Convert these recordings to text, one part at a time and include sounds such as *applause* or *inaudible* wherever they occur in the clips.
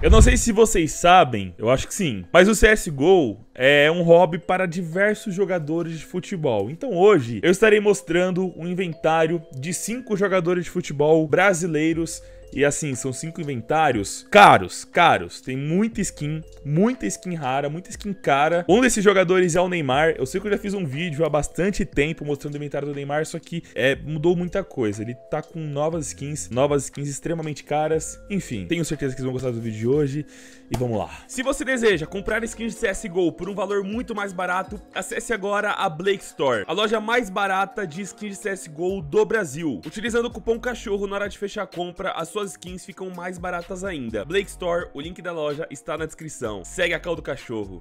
Eu não sei se vocês sabem, eu acho que sim, mas o CSGO é um hobby para diversos jogadores de futebol. Então hoje eu estarei mostrando um inventário de cinco jogadores de futebol brasileiros e assim, são cinco inventários caros, caros. Tem muita skin, muita skin rara, muita skin cara. Um desses jogadores é o Neymar. Eu sei que eu já fiz um vídeo há bastante tempo mostrando o inventário do Neymar, só que é, mudou muita coisa. Ele tá com novas skins, novas skins extremamente caras. Enfim, tenho certeza que vocês vão gostar do vídeo de hoje. E vamos lá. Se você deseja comprar skins de CSGO por um valor muito mais barato, acesse agora a Blake Store, a loja mais barata de skins de CSGO do Brasil. Utilizando o cupom CACHORRO na hora de fechar a compra, a sua suas skins ficam mais baratas ainda. Blake Store, o link da loja está na descrição. Segue a cal do cachorro.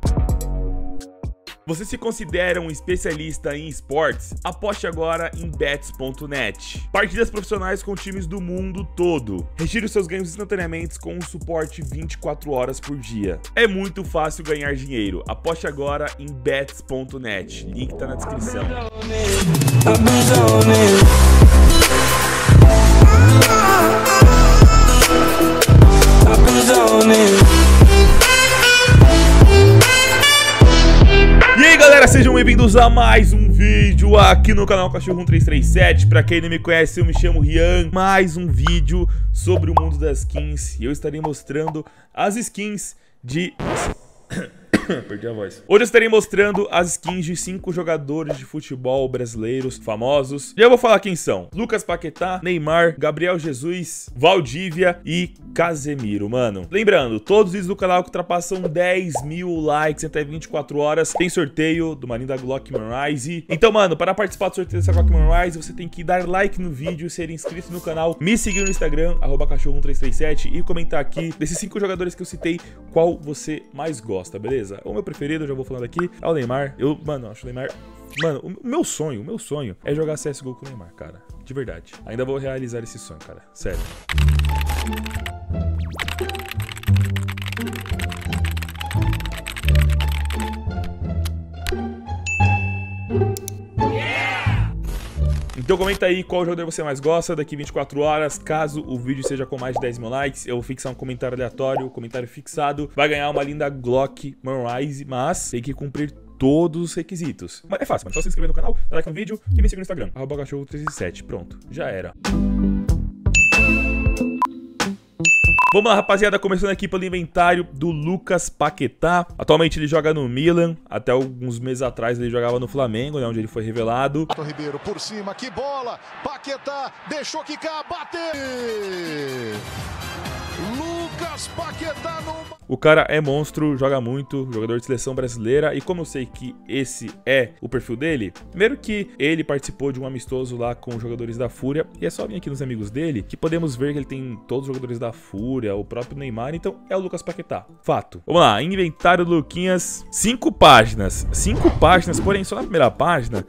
Você se considera um especialista em esportes? Aposte agora em bets.net. Partidas profissionais com times do mundo todo. Retire seus ganhos instantaneamente com um suporte 24 horas por dia. É muito fácil ganhar dinheiro. Aposte agora em bets.net. Link tá na descrição. Sejam bem-vindos a mais um vídeo aqui no canal Cachorro 1337 Pra quem não me conhece, eu me chamo Rian. Mais um vídeo sobre o mundo das skins. E eu estarei mostrando as skins de... *laughs* Perdi a voz. Hoje eu estarei mostrando as skins de cinco jogadores de futebol brasileiros famosos. E eu vou falar quem são. Lucas Paquetá, Neymar, Gabriel Jesus, Valdívia e Casemiro, mano. Lembrando, todos os vídeos do canal que ultrapassam 10 mil likes até 24 horas, tem sorteio do maninho da Glock Rise. Então, mano, para participar do sorteio dessa Glock Rise, você tem que dar like no vídeo, ser inscrito no canal, me seguir no Instagram, arroba cachorro1337 e comentar aqui desses cinco jogadores que eu citei, qual você mais gosta, beleza? O meu preferido, eu já vou falando aqui, é o Neymar. Eu, mano, acho o Neymar Mano, o meu sonho, o meu sonho é jogar CSGO com o Neymar, cara. De verdade. Ainda vou realizar esse sonho, cara. Sério. Então comenta aí qual jogador você mais gosta daqui 24 horas. Caso o vídeo seja com mais de 10 mil likes, eu vou fixar um comentário aleatório, comentário fixado. Vai ganhar uma linda Glock Moonrise, mas tem que cumprir todos os requisitos. Mas é fácil, mano. Só se inscrever no canal, dar like no vídeo e me seguir no Instagram. Arroba 37 Pronto, já era. Vamos lá, rapaziada, começando aqui pelo inventário do Lucas Paquetá. Atualmente ele joga no Milan, até alguns meses atrás ele jogava no Flamengo, né, onde ele foi revelado. Ribeiro por cima, que bola! Paquetá deixou quicar, bater! Lucas Paquetá no... O cara é monstro, joga muito, jogador de seleção brasileira. E como eu sei que esse é o perfil dele, primeiro que ele participou de um amistoso lá com os jogadores da Fúria. E é só vir aqui nos amigos dele que podemos ver que ele tem todos os jogadores da Fúria, o próprio Neymar. Então é o Lucas Paquetá. Fato. Vamos lá, inventário do Luquinhas. Cinco páginas. Cinco páginas, porém só na primeira página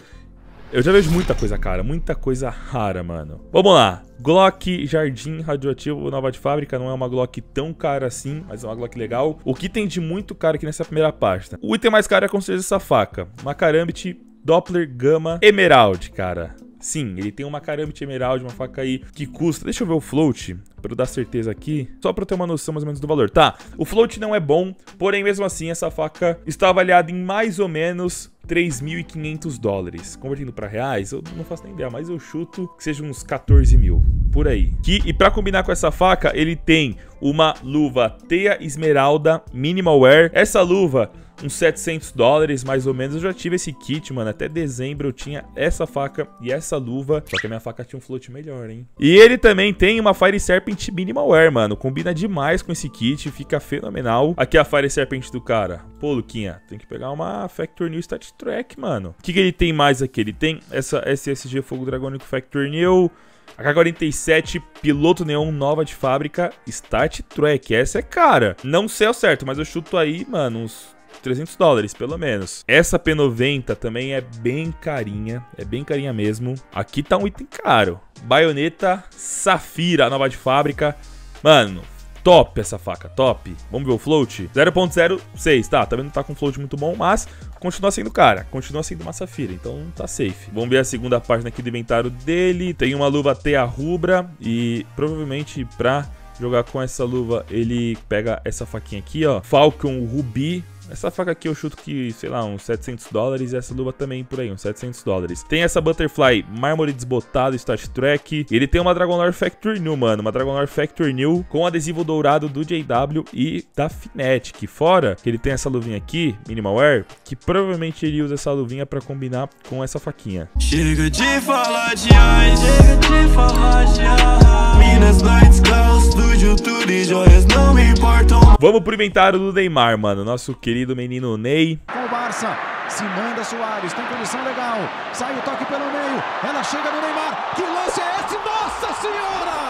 eu já vejo muita coisa cara, muita coisa rara, mano. Vamos lá. Glock Jardim Radioativo Nova de Fábrica não é uma Glock tão cara assim, mas é uma Glock legal. O que tem de muito caro aqui nessa primeira página? O item mais caro é com certeza essa faca. Uma Karambit Doppler Gama Emerald, cara. Sim, ele tem uma Karambit Emerald, uma faca aí que custa... Deixa eu ver o float, pra eu dar certeza aqui. Só pra eu ter uma noção mais ou menos do valor. Tá, o float não é bom, porém mesmo assim essa faca está avaliada em mais ou menos 3.500 dólares. Convertendo para reais, eu não faço nem ideia, mas eu chuto que seja uns 14 mil, por aí. Que, e para combinar com essa faca, ele tem uma luva teia esmeralda minimal wear. Essa luva uns 700 dólares, mais ou menos. Eu já tive esse kit, mano. Até dezembro eu tinha essa faca e essa luva. Só que a minha faca tinha um float melhor, hein? E ele também tem uma Fire Serpent Minimal Wear, mano. Combina demais com esse kit, fica fenomenal. Aqui é a Fire Serpent do cara. Pô, Luquinha, tem que pegar uma Factor New Stat Track, mano. O que, que ele tem mais aqui? Ele tem essa SSG Fogo Dragônico Factor New... A K-47 Piloto Neon nova de fábrica Start Track. Essa é cara. Não sei ao certo, mas eu chuto aí, mano, uns 300 dólares, pelo menos. Essa P90 também é bem carinha, é bem carinha mesmo. Aqui tá um item caro. Baioneta Safira, nova de fábrica. Mano, top essa faca, top. Vamos ver o float? 0.06, tá, também não tá com float muito bom, mas continua sendo cara, continua sendo uma safira, então tá safe. Vamos ver a segunda página aqui do inventário dele. Tem uma luva teia rubra e provavelmente pra jogar com essa luva, ele pega essa faquinha aqui, ó. Falcon Ruby. Essa faca aqui eu chuto que, sei lá, uns 700 dólares. E essa luva também por aí, uns 700 dólares. Tem essa Butterfly mármore desbotado, Stat Track. Ele tem uma Dragon Lore Factory New, mano. Uma Dragon Lore Factory New com adesivo dourado do JW e da Finetic. Fora que ele tem essa luvinha aqui, Minimal Wear, que provavelmente ele usa essa luvinha pra combinar com essa faquinha. Chega de falar de ice, chega de falar de ice. Minas, Lights, Clouds, Studio, tudo e joias não me importam. Vamos pro inventário do Neymar, mano. Nosso querido querido menino Ney. Com o Barça, se manda Soares, tem condição legal. Sai o toque pelo meio, ela chega no Neymar. Que lance é esse? Nossa Senhora!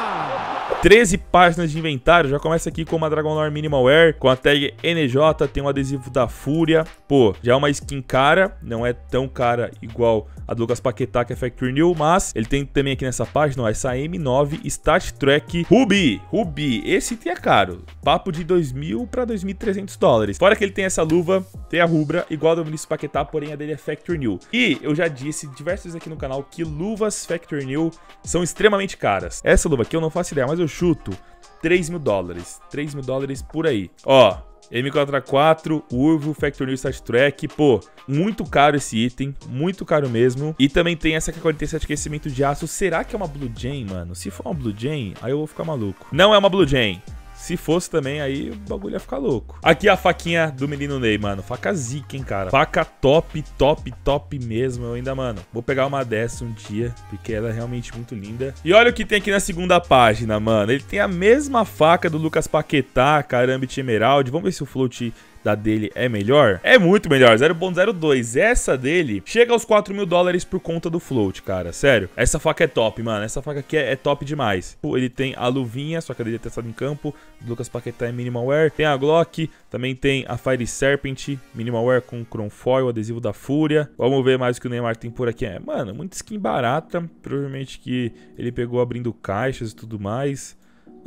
13 páginas de inventário, já começa aqui com uma Dragon Lore Minimal Wear, com a tag NJ, tem um adesivo da Fúria. Pô, já é uma skin cara, não é tão cara igual a do Lucas Paquetá, que é Factory New, mas ele tem também aqui nessa página, ó, essa M9 Stat Track Ruby. Ruby, esse item é caro, papo de 2.000 para 2.300 dólares. Fora que ele tem essa luva, tem a rubra, igual a do Vinícius Paquetá, porém a dele é Factory New. E eu já disse diversas vezes aqui no canal que luvas Factory New são extremamente caras. Essa luva aqui eu não faço ideia, mas eu chuto 3 mil dólares. 3 mil dólares por aí. Ó, M4A4, Urvo, Factory Star Trek, pô, muito caro esse item, muito caro mesmo. E também tem essa K47 aquecimento de aço. Será que é uma Blue Jay, mano? Se for uma Blue Jay, aí eu vou ficar maluco. Não é uma Blue Jay. Se fosse também, aí o bagulho ia ficar louco. Aqui a faquinha do menino Ney, mano. Faca zica, hein, cara. Faca top, top, top mesmo. Eu ainda, mano, vou pegar uma dessa um dia, porque ela é realmente muito linda. E olha o que tem aqui na segunda página, mano. Ele tem a mesma faca do Lucas Paquetá, Carambit Emerald. Vamos ver se o float da dele é melhor? É muito melhor, 0.02. Essa dele chega aos 4 mil dólares por conta do float, cara. Sério. Essa faca é top, mano. Essa faca aqui é, é top demais. Ele tem a luvinha, só que a dele é testada em campo. Lucas Paquetá é Minimal Wear. Tem a Glock, também tem a Fire Serpent, Minimal Wear com Chrome Foil, adesivo da Fúria. Vamos ver mais o que o Neymar tem por aqui. É, mano, muita skin barata. Provavelmente que ele pegou abrindo caixas e tudo mais.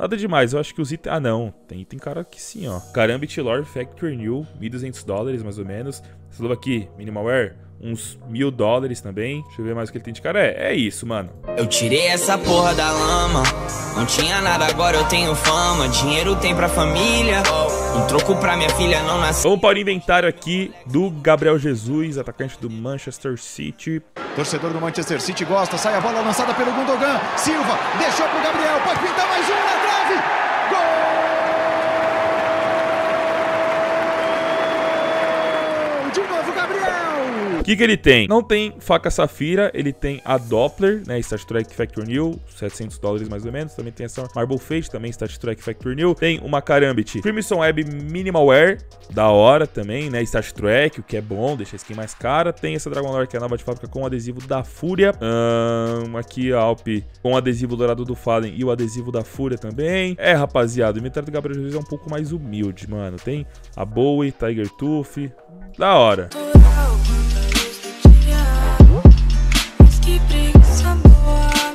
Nada demais, eu acho que os itens... Ah, não. Tem item cara aqui sim, ó. Karambit Lore Factory New, 1.200 dólares, mais ou menos. Essa luva aqui, Minimal Wear, uns mil dólares também. Deixa eu ver mais o que ele tem de cara. É, é isso, mano. Eu tirei essa porra da lama. Não tinha nada, agora eu tenho fama. Dinheiro tem pra família. Um troco pra minha filha não nascer. Vamos para o inventário aqui do Gabriel Jesus, atacante do Manchester City. Torcedor do Manchester City gosta. Sai a bola lançada pelo Gundogan. Silva deixou pro Gabriel. Pode pintar mais um na Brasil. O que, que ele tem? Não tem faca safira, ele tem a Doppler, né? Star Trek Factor New, 700 dólares mais ou menos. Também tem essa Marble Fate, também Star Trek Factor New. Tem uma Karambit Crimson Web Minimal Wear, da hora também, né? Star Trek, o que é bom, deixa a skin mais cara. Tem essa Dragon Lore que é nova de fábrica com adesivo da Fúria. Um, aqui a Alp com adesivo dourado do Fallen e o adesivo da Fúria também. É, rapaziada, o inventário do Gabriel Jesus é um pouco mais humilde, mano. Tem a Bowie, Tiger Tooth, da hora.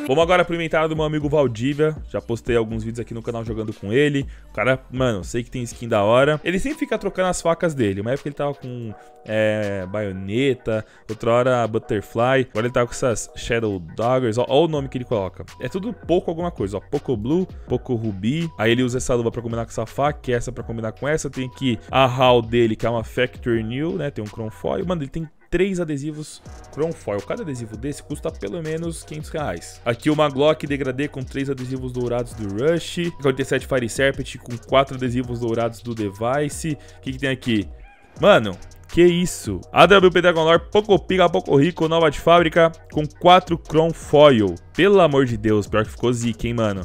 Vamos agora pro inventário do meu amigo Valdívia. Já postei alguns vídeos aqui no canal jogando com ele. O cara, mano, sei que tem skin da hora. Ele sempre fica trocando as facas dele. Uma época ele tava com é, baioneta, outra hora butterfly. Agora ele tá com essas Shadow Daggers. Ó, ó, o nome que ele coloca. É tudo pouco alguma coisa, ó. Poco Blue, Poco Ruby. Aí ele usa essa luva pra combinar com essa faca, que é essa pra combinar com essa. Tem aqui a HAL dele, que é uma Factory New, né? Tem um Chrome Foil. Mano, ele tem três adesivos Chrome Foil. Cada adesivo desse custa pelo menos 500 reais. Aqui uma Glock degradê com três adesivos dourados do Rush. 47 Fire Serpent com quatro adesivos dourados do Device. O que, que tem aqui? Mano, que isso? AWP Dragon Lore, pouco pica, pouco rico, nova de fábrica, com 4 Chrome Foil. Pelo amor de Deus, pior que ficou zica, hein, mano?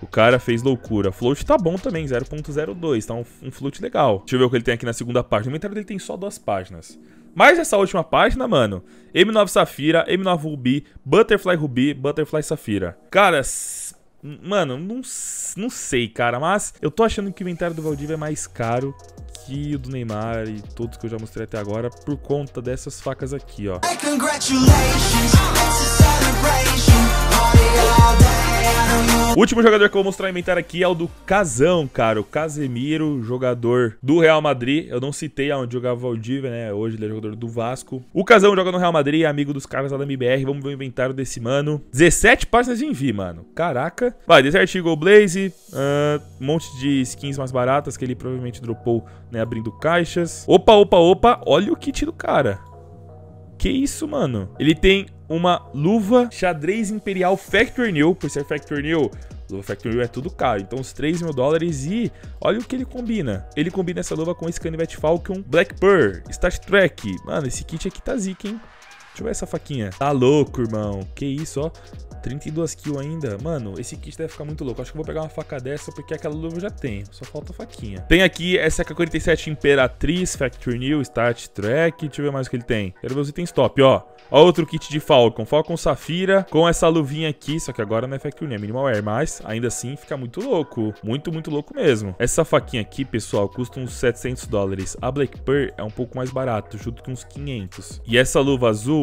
O cara fez loucura. Float tá bom também, 0.02, tá um, um float legal. Deixa eu ver o que ele tem aqui na segunda página. O inventário dele tem só duas páginas. Mas essa última página, mano, M9 Safira, M9 Ruby, Butterfly Ruby, Butterfly Safira. Cara, mano, não, não sei, cara, mas eu tô achando que o inventário do Valdivia é mais caro que o do Neymar e todos que eu já mostrei até agora por conta dessas facas aqui, ó. Congratulations, Último jogador que eu vou mostrar o inventário aqui é o do Casão, cara. O Casemiro, jogador do Real Madrid. Eu não citei aonde jogava o Valdívia, né? Hoje ele é jogador do Vasco. O Casão joga no Real Madrid, é amigo dos caras lá da MBR. Vamos ver o inventário desse mano. 17 páginas de envio, mano. Caraca. Vai, Desert Eagle Blaze. Uh, um monte de skins mais baratas que ele provavelmente dropou, né? Abrindo caixas. Opa, opa, opa. Olha o kit do cara. Que isso, mano? Ele tem uma luva xadrez imperial Factory New. Por ser Factory New, luva Factory New é tudo caro. Então, uns 3 mil dólares. E olha o que ele combina. Ele combina essa luva com esse Canivete Falcon Black Pearl, Stat Trek. Mano, esse kit aqui tá zica, hein? Deixa eu ver essa faquinha. Tá louco, irmão. Que isso, ó. 32 kills ainda. Mano, esse kit deve ficar muito louco. Acho que vou pegar uma faca dessa porque aquela luva eu já tenho. Só falta a faquinha. Tem aqui essa AK-47 Imperatriz, Factory New, Start Track. Deixa eu ver mais o que ele tem. Quero ver os itens top, ó. Ó outro kit de Falcon. Falcon Safira com essa luvinha aqui. Só que agora não é Factory New, é Minimal Air. Mas ainda assim fica muito louco. Muito, muito louco mesmo. Essa faquinha aqui, pessoal, custa uns 700 dólares. A Black Pearl é um pouco mais barato, junto com uns 500. E essa luva azul,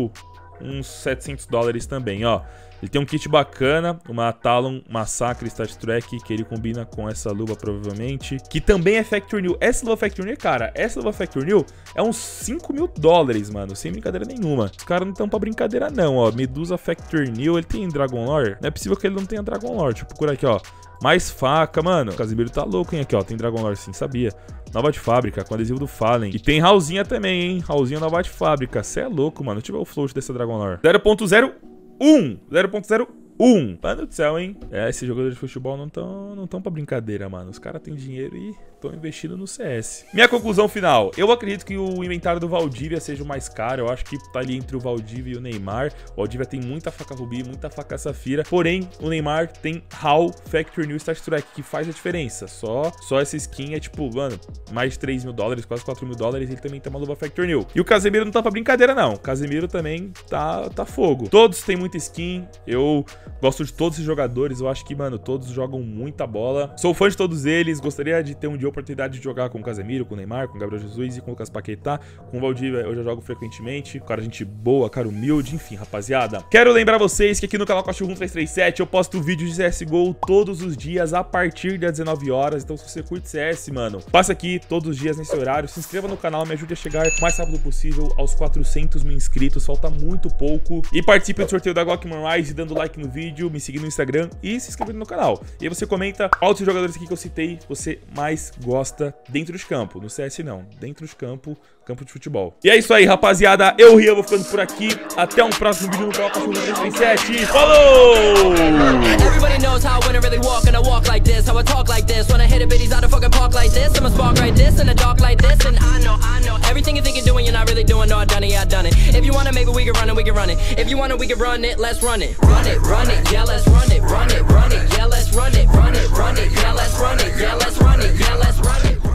uns 700 dólares também, ó. Ele tem um kit bacana, uma Talon Massacre Stat Track, que ele combina com essa luva provavelmente, que também é Factory New. Essa luva Factory New, cara, essa luva Factory New é uns 5 mil dólares, mano, sem brincadeira nenhuma. Os caras não estão pra brincadeira não, ó. Medusa Factory New, ele tem Dragon Lore? Não é possível que ele não tenha Dragon Lore. Deixa eu procurar aqui, ó. Mais faca, mano. O Casimiro tá louco, hein? Aqui, ó. Tem Dragon Lore sim, sabia. Nova de fábrica, com adesivo do Fallen. E tem Raulzinha também, hein? Raulzinha nova de fábrica. Cê é louco, mano. Deixa eu ver o float dessa Dragon Lore. 0.0 1. 0.01. Mano do céu, hein? É, esses jogadores de futebol não estão não tão pra brincadeira, mano. Os caras têm dinheiro e estão investindo no CS. Minha conclusão final. Eu acredito que o inventário do Valdívia seja o mais caro. Eu acho que tá ali entre o Valdívia e o Neymar. O Valdívia tem muita faca rubi, muita faca safira. Porém, o Neymar tem HAL Factory New Start Track, que faz a diferença. Só, só essa skin é tipo, mano, mais de 3 mil dólares, quase 4 mil dólares. Ele também tem uma luva Factory New. E o Casemiro não tá pra brincadeira, não. O Casemiro também tá, tá fogo. Todos têm muita skin. Eu gosto de todos os jogadores. Eu acho que, mano, todos jogam muita bola. Sou fã de todos eles. Gostaria de ter um dia oportunidade de jogar com o Casemiro, com o Neymar, com o Gabriel Jesus e com o Lucas Paquetá. Com o Valdívia eu já jogo frequentemente. Cara, gente boa, cara humilde, enfim, rapaziada. Quero lembrar vocês que aqui no canal Costa 1337 eu posto vídeos de CSGO todos os dias a partir das 19 horas. Então se você curte CS, mano, passa aqui todos os dias nesse horário. Se inscreva no canal, me ajude a chegar o mais rápido possível aos 400 mil inscritos. Falta muito pouco. E participe do sorteio da Glockman Rise dando like no vídeo, me seguindo no Instagram e se inscrevendo no canal. E aí você comenta qual dos jogadores aqui que eu citei você mais gosta dentro de campo. No CS não, dentro de campo, campo de futebol. E é isso aí, rapaziada. Eu, Rian, vou ficando por aqui. Até um próximo vídeo no canal Cachorro 337. Falou! Run it, run it. Yeah, let's run it, run it, run it, yeah, let's run it, yeah, let's run it.